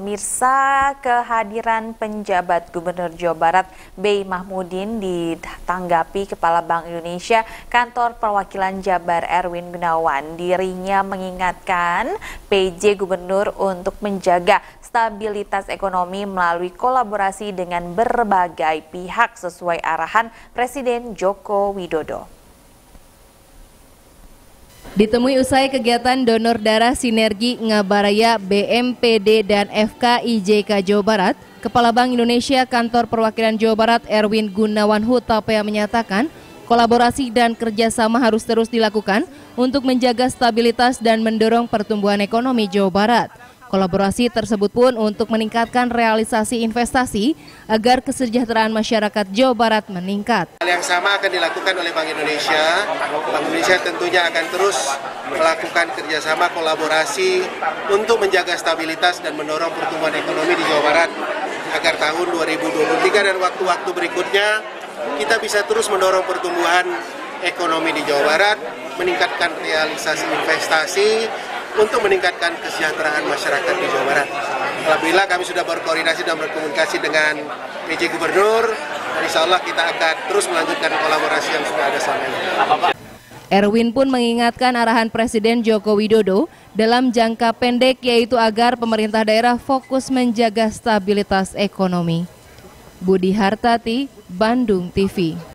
Mirsa kehadiran penjabat Gubernur Jawa Barat B. Mahmudin ditanggapi Kepala Bank Indonesia Kantor Perwakilan Jabar Erwin Gunawan. Dirinya mengingatkan PJ Gubernur untuk menjaga stabilitas ekonomi melalui kolaborasi dengan berbagai pihak sesuai arahan Presiden Joko Widodo. Ditemui usai kegiatan donor darah sinergi Ngabaraya BMPD dan FKIJK Jawa Barat, Kepala Bank Indonesia Kantor Perwakilan Jawa Barat Erwin Gunawan Hutapea menyatakan kolaborasi dan kerjasama harus terus dilakukan untuk menjaga stabilitas dan mendorong pertumbuhan ekonomi Jawa Barat. Kolaborasi tersebut pun untuk meningkatkan realisasi investasi agar kesejahteraan masyarakat Jawa Barat meningkat. Hal yang sama akan dilakukan oleh Bank Indonesia. Bank Indonesia tentunya akan terus melakukan kerjasama kolaborasi untuk menjaga stabilitas dan mendorong pertumbuhan ekonomi di Jawa Barat agar tahun 2023 dan waktu-waktu berikutnya kita bisa terus mendorong pertumbuhan ekonomi di Jawa Barat, meningkatkan realisasi investasi, untuk meningkatkan kesejahteraan masyarakat di Jawa Barat. Alhamdulillah kami sudah berkoordinasi dan berkomunikasi dengan PJ Gubernur. Insya Allah kita akan terus melanjutkan kolaborasi yang sudah ada selama ini. Erwin pun mengingatkan arahan Presiden Joko Widodo dalam jangka pendek yaitu agar pemerintah daerah fokus menjaga stabilitas ekonomi. Budi Hartati, Bandung TV.